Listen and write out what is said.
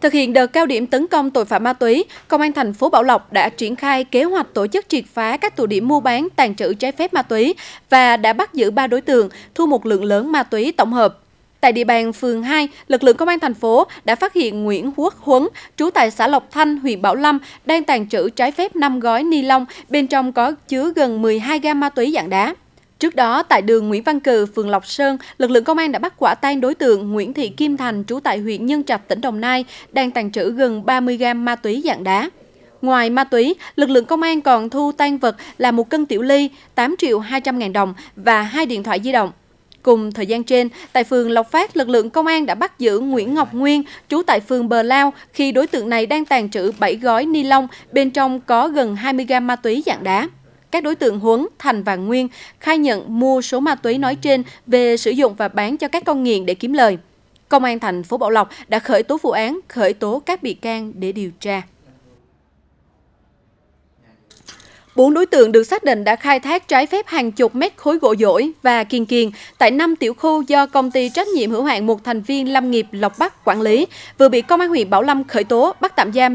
Thực hiện đợt cao điểm tấn công tội phạm ma túy, Công an thành phố Bảo Lộc đã triển khai kế hoạch tổ chức triệt phá các tụ điểm mua bán tàn trữ trái phép ma túy và đã bắt giữ 3 đối tượng, thu một lượng lớn ma túy tổng hợp. Tại địa bàn phường 2, lực lượng công an thành phố đã phát hiện Nguyễn Quốc Huấn, trú tại xã Lộc Thanh, huyện Bảo Lâm, đang tàn trữ trái phép 5 gói ni lông, bên trong có chứa gần 12 gam ma túy dạng đá. Trước đó, tại đường Nguyễn Văn Cừ, phường Lộc Sơn, lực lượng công an đã bắt quả tang đối tượng Nguyễn Thị Kim Thành, trú tại huyện Nhân Trạch, tỉnh Đồng Nai, đang tàn trữ gần 30 gam ma túy dạng đá. Ngoài ma túy, lực lượng công an còn thu tan vật là một cân tiểu ly, 8 triệu 200 ngàn đồng và hai điện thoại di động. Cùng thời gian trên, tại phường Lộc Phát, lực lượng công an đã bắt giữ Nguyễn Ngọc Nguyên, trú tại phường Bờ Lao, khi đối tượng này đang tàn trữ 7 gói ni lông, bên trong có gần 20 gam ma túy dạng đá. Các đối tượng Huấn, Thành và Nguyên khai nhận mua số ma túy nói trên về sử dụng và bán cho các con nghiện để kiếm lời. Công an thành phố Bảo Lộc đã khởi tố vụ án, khởi tố các bị can để điều tra. Bốn đối tượng được xác định đã khai thác trái phép hàng chục mét khối gỗ dỗi và kiên kiền tại năm tiểu khu do công ty trách nhiệm hữu hạn một thành viên lâm nghiệp Lộc Bắc quản lý, vừa bị công an huyện Bảo Lâm khởi tố bắt tạm giam